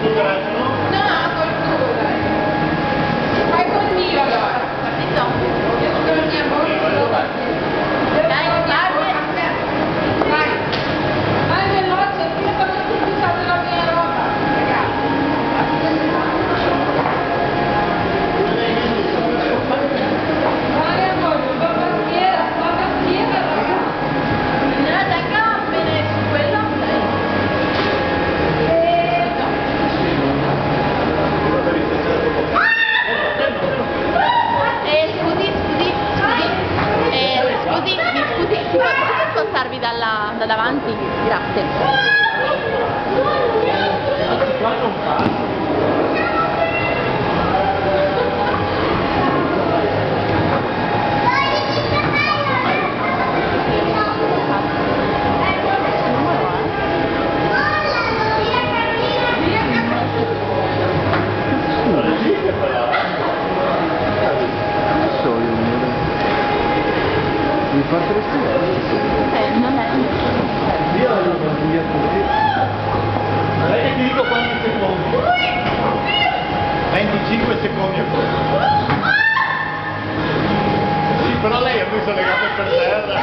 Thank you. passarvi dalla, da davanti. Grazie. mi fa tristezza. Eh, 25 secondi ancora. Sì, però lei ha messo le gambe per terra.